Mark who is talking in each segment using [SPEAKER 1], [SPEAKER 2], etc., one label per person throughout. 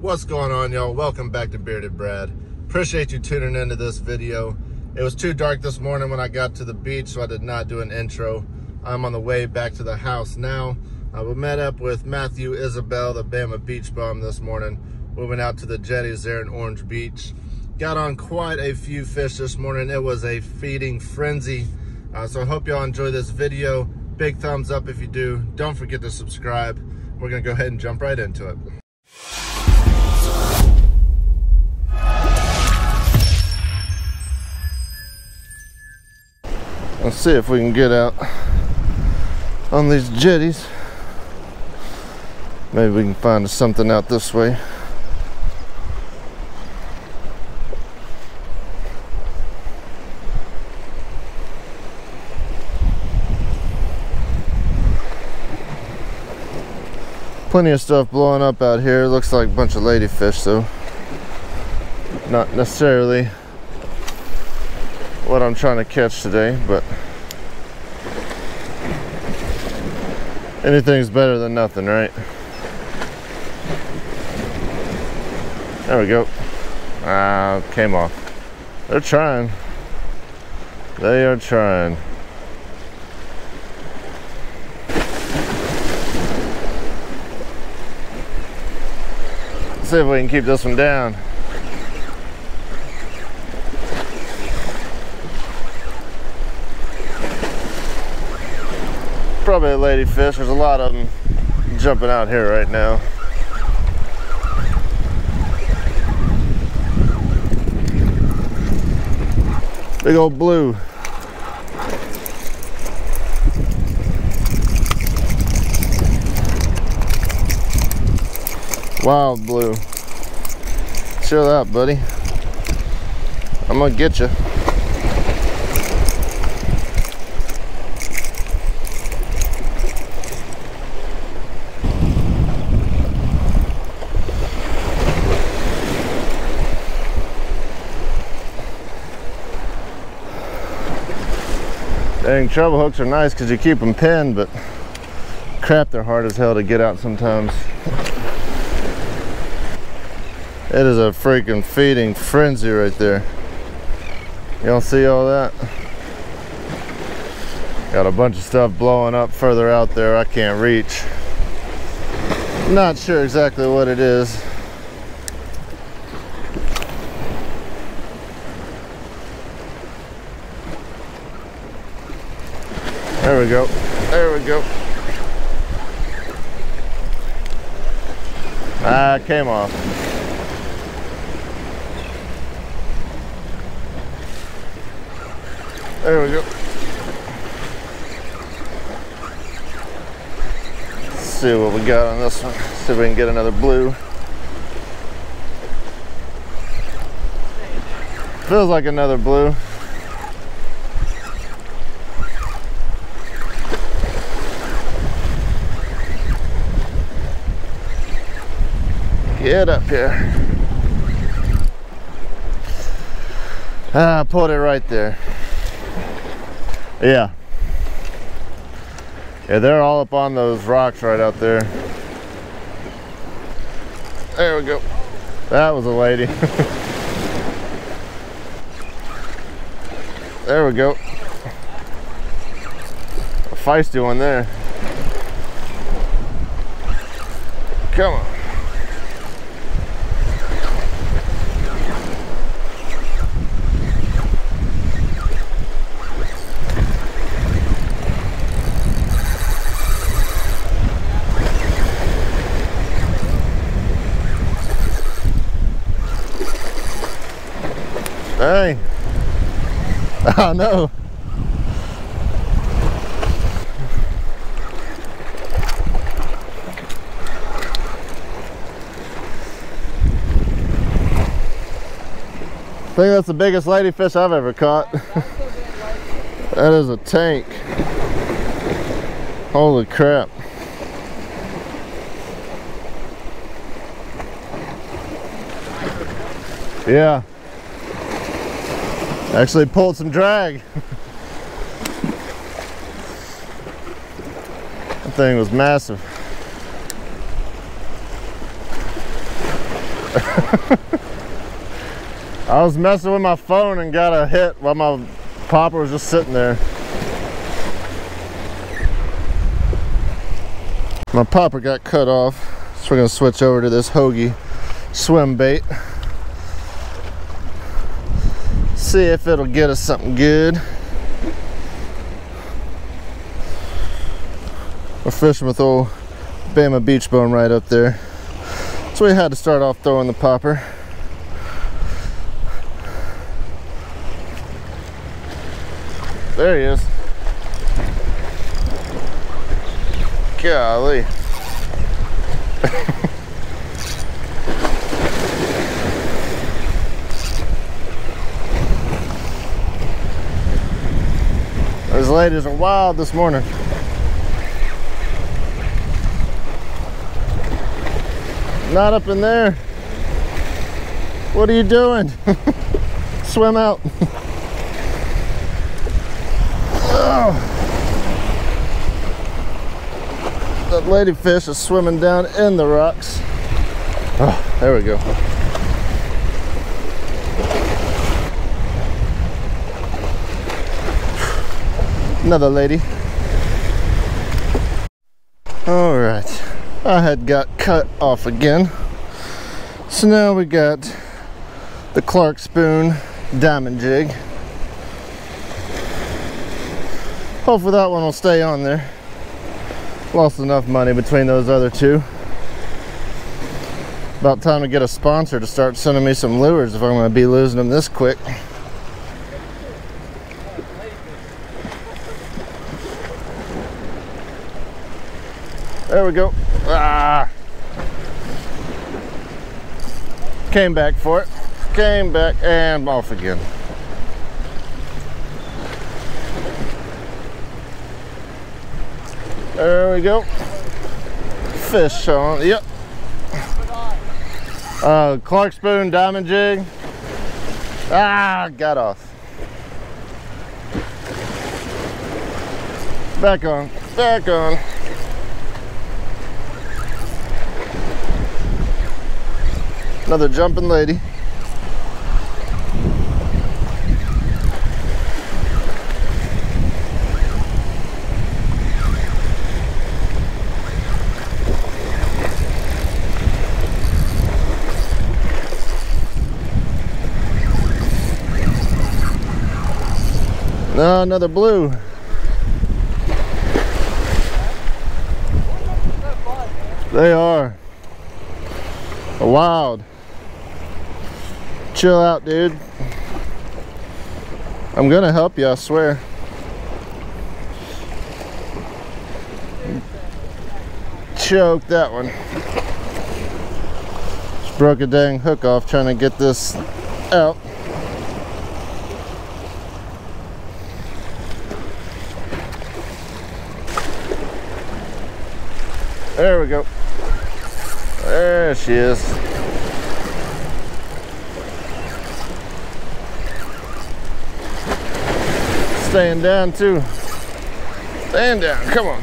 [SPEAKER 1] What's going on, y'all? Welcome back to Bearded Brad. Appreciate you tuning into this video. It was too dark this morning when I got to the beach, so I did not do an intro. I'm on the way back to the house now. Uh, met up with Matthew Isabel, the Bama Beach Bum, this morning. We went out to the jetties there in Orange Beach. Got on quite a few fish this morning. It was a feeding frenzy. Uh, so I hope y'all enjoy this video. Big thumbs up if you do. Don't forget to subscribe. We're gonna go ahead and jump right into it. Let's see if we can get out on these jetties. Maybe we can find something out this way. Plenty of stuff blowing up out here. Looks like a bunch of ladyfish, so not necessarily what I'm trying to catch today, but anything's better than nothing, right? There we go. Ah, came off. They're trying. They are trying. Let's see if we can keep this one down. Probably a ladyfish. There's a lot of them jumping out here right now. Big old blue. Wild blue. Chill out, buddy. I'm gonna get you. Dang, treble hooks are nice because you keep them pinned, but crap, they're hard as hell to get out sometimes. It is a freaking feeding frenzy right there. Don't see all that? Got a bunch of stuff blowing up further out there I can't reach. Not sure exactly what it is. There we go. There we go. Ah, came off. There we go. Let's see what we got on this one. See if we can get another blue. Feels like another blue. Up here. Ah, put it right there. Yeah. Yeah, they're all up on those rocks right out there. There we go. That was a lady. there we go. A feisty one there. Come on. Hey. Oh no. I think that's the biggest ladyfish I've ever caught. that is a tank. Holy crap. Yeah. Actually pulled some drag. that thing was massive. I was messing with my phone and got a hit while my popper was just sitting there. My popper got cut off, so we're gonna switch over to this Hogy swim bait. See if it'll get us something good. We're fishing with old Bama beach bum right up there. So we had to start off throwing the popper. There he is. Golly. Those ladies are wild this morning. Not up in there. What are you doing? Swim out. oh. That ladyfish is swimming down in the rocks. Oh, there we go. Another lady. All right. I had got cut off again. So now we got the Clark Spoon diamond jig. Hopefully that one will stay on there. Lost enough money between those other two. About time to get a sponsor to start sending me some lures if I'm going to be losing them this quick. There we go. Ah. Came back for it. Came back and off again. There we go. Fish on. Yep. Uh, Clark Spoon diamond jig. Ah, got off. Back on. Back on. Another jumping lady. No, another blue. They are. Wild chill out, dude. I'm gonna help you, I swear. Choke that one. Just broke a dang hook off trying to get this out. There we go. There she is. Staying down too. Staying down, come on.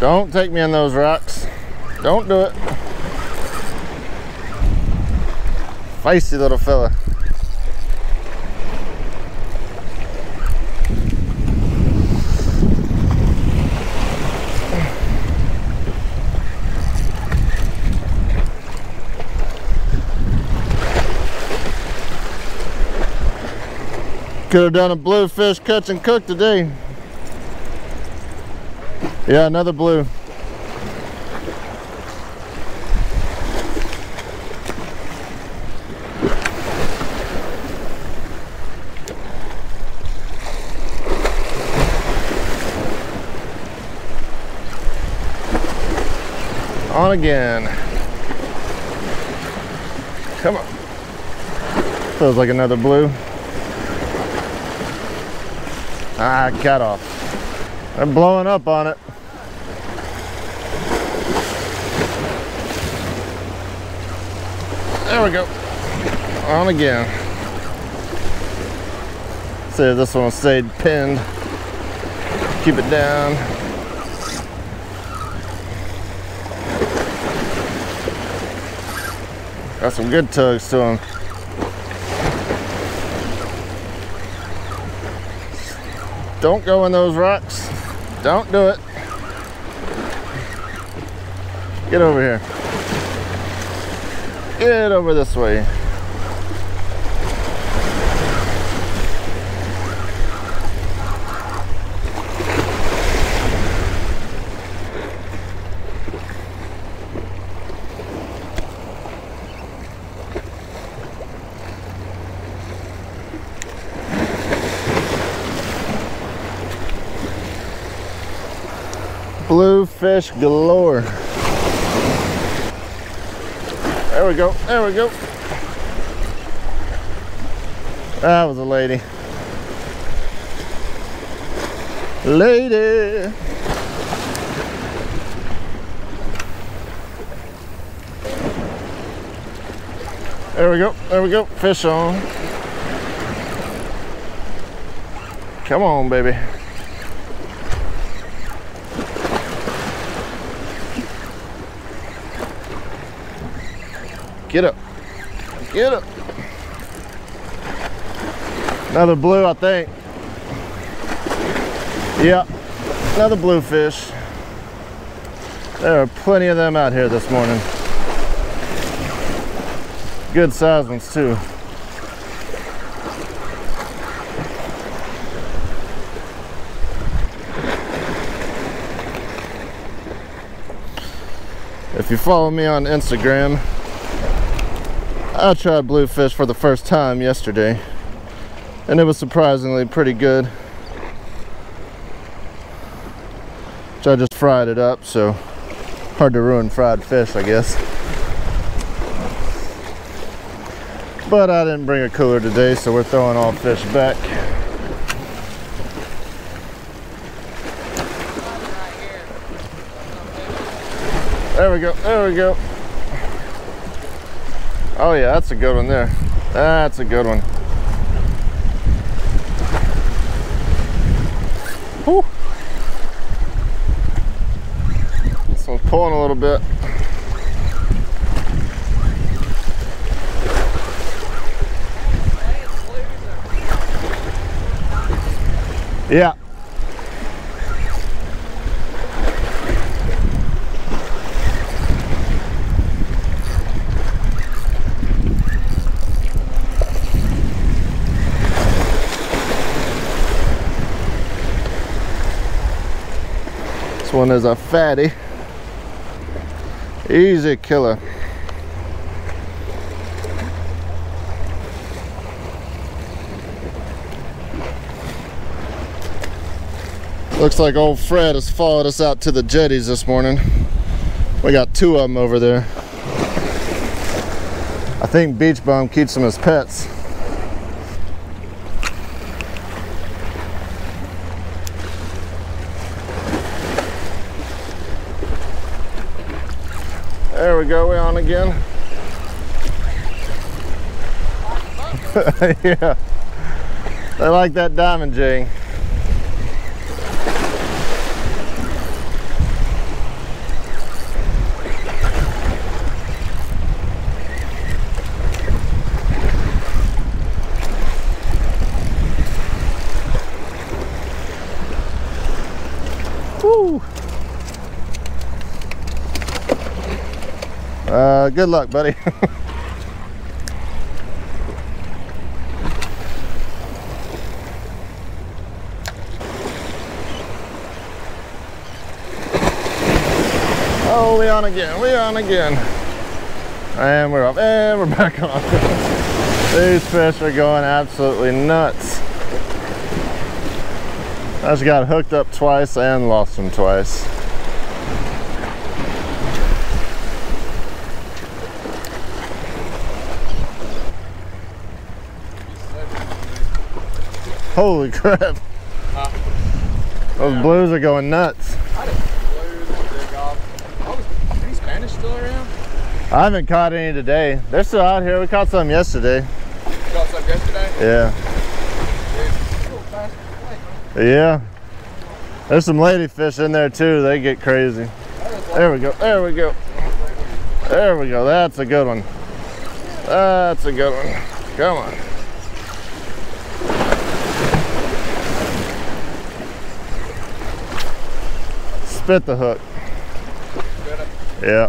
[SPEAKER 1] Don't take me in those rocks. Don't do it. Feisty little fella. Could have done a bluefish catch and cook today. Yeah, another blue. On again. Come on. Feels like another blue. Ah, cut off. They're blowing up on it. There we go. On again. See if this one stayed pinned. Keep it down. Got some good tugs to them. Don't go in those rocks. Don't do it. Get over here. Get over this way. Bluefish galore. There we go, there we go. That was a lady. Lady. There we go, there we go, fish on. Come on, baby. Get up. Get up. Another blue, I think. Yeah, another bluefish. There are plenty of them out here this morning. Good sized ones too. If you follow me on Instagram, I tried bluefish for the first time yesterday and it was surprisingly pretty good. So I just fried it up, so hard to ruin fried fish, I guess. But I didn't bring a cooler today, so we're throwing all fish back. There we go, there we go. Oh yeah, that's a good one there. That's a good one. Whew. This one's pulling a little bit. Yeah. One is a fatty. Easy killer. Looks like old Fred has followed us out to the jetties this morning. We got two of them over there. I think Beach Bum keeps them as pets. There we go, we on again. yeah. They like that diamond jig. Uh, good luck, buddy. oh, we on again, we on again. And we're off, and we're back on. These fish are going absolutely nuts. I just got hooked up twice and lost them twice. Holy crap. Huh? Those yeah. blues are going nuts. I Spanish still around? I haven't caught any today. They're still out here. We caught some yesterday. You caught some yesterday? Yeah. Yeah. There's some ladyfish in there too. They get crazy. There we go. There we go. There we go. That's a good one. That's a good one. Come on. Spit the hook. Yeah.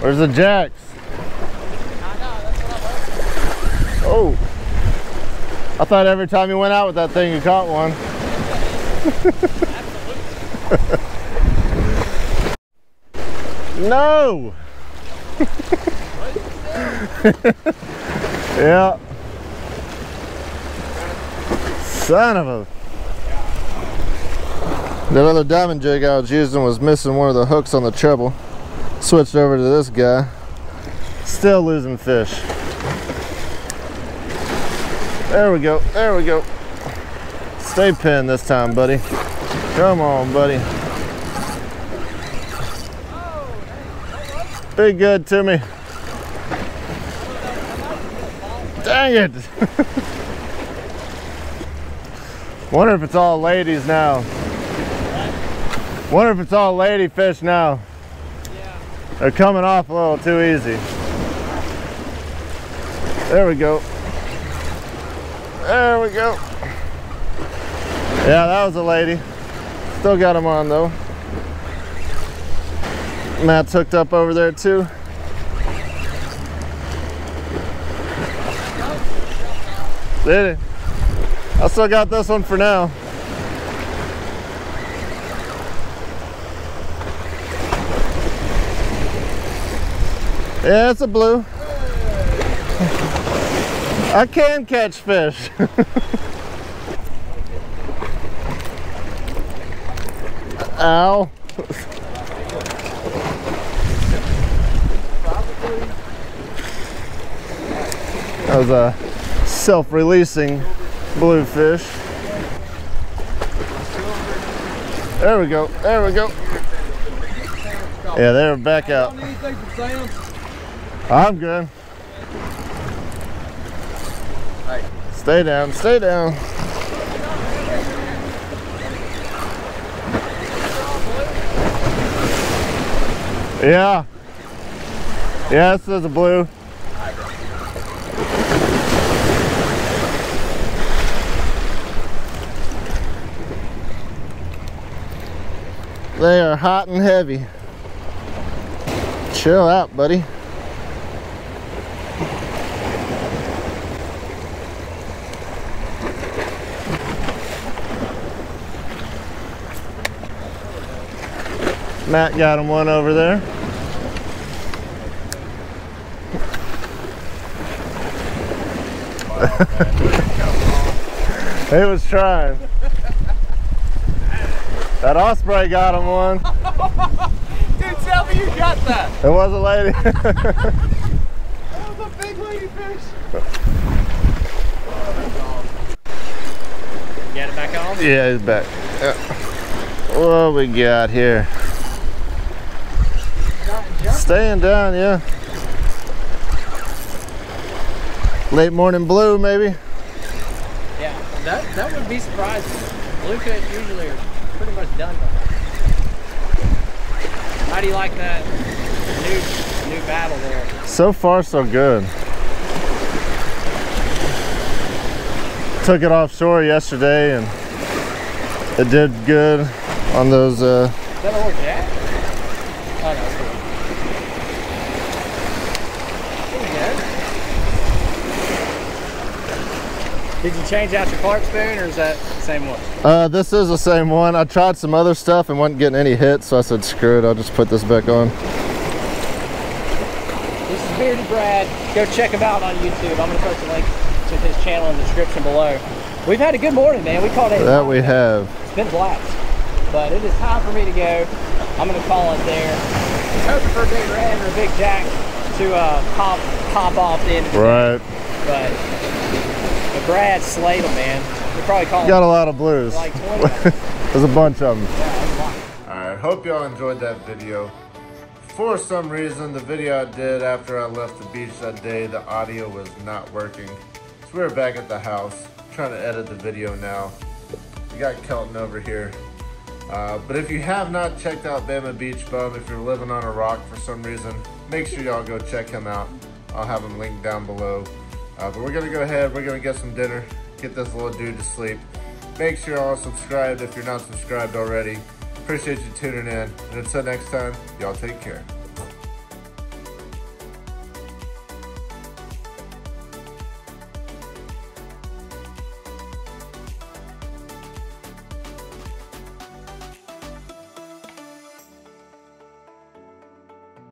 [SPEAKER 1] Where's the jacks? Oh. I thought every time you went out with that thing you caught one. no! yeah. Son of a. That other diamond jig I was using was missing one of the hooks on the treble. Switched over to this guy. Still losing fish. There we go. There we go. Stay pinned this time, buddy. Come on, buddy. Be good to me. Dang it. Wonder if it's all ladies now. Wonder if it's all ladyfish now. Yeah. They're coming off a little too easy. There we go. There we go. Yeah, that was a lady. Still got them on though. Matt's hooked up over there too. Did he? I still got this one for now. Yeah, it's a blue. I can catch fish. Ow. that was a self-releasing bluefish. There we go. There we go. Yeah, they're back out. I'm good. Stay down, stay down. Yeah. Yeah, this is a blue. They are hot and heavy. Chill out, buddy. Matt got him one over there. he was trying. That osprey got him one.
[SPEAKER 2] Dude, tell me you got that.
[SPEAKER 1] It was a lady.
[SPEAKER 2] that was a big lady fish. Get it back on?
[SPEAKER 1] Yeah, he's back. Yeah. What we got here? Staying down, yeah. Late morning blue, maybe.
[SPEAKER 2] Yeah, that that would be surprising. Bluefish usually are pretty much done. by now. How do you like that new new battle there?
[SPEAKER 1] So far, so good. Took it offshore yesterday, and it did good on those. Uh,
[SPEAKER 2] Is that a little jack? Oh no. Did you change out your Clark spoon or is that the same one?
[SPEAKER 1] Uh, this is the same one. I tried some other stuff and wasn't getting any hits, so I said, screw it, I'll just put this back on.
[SPEAKER 2] This is Bearded Brad. Go check him out on YouTube. I'm going to post a link to his channel in the description below. We've had a good morning, man. We caught it.
[SPEAKER 1] That we have.
[SPEAKER 2] It's been blast. But it is time for me to go. I'm going to call it there. Hoping for a big red or a big jack to uh, pop, pop off the end of the
[SPEAKER 1] Right.
[SPEAKER 2] Day. But Brad slayed them, man. They probably call
[SPEAKER 1] Got a lot of blues.
[SPEAKER 2] Like
[SPEAKER 1] There's a bunch of them.
[SPEAKER 2] Yeah,
[SPEAKER 1] Alright, hope y'all enjoyed that video. For some reason, the video I did after I left the beach that day, the audio was not working. So we are back at the house, trying to edit the video now. We got Kelton over here. Uh, but if you have not checked out Bama Beach Bum, if you're living on a rock for some reason, make sure y'all go check him out. I'll have him linked down below. Uh, but we're gonna go ahead, we're gonna get some dinner, get this little dude to sleep. Make sure y'all are subscribed if you're not subscribed already. Appreciate you tuning in. And until next time, y'all take care.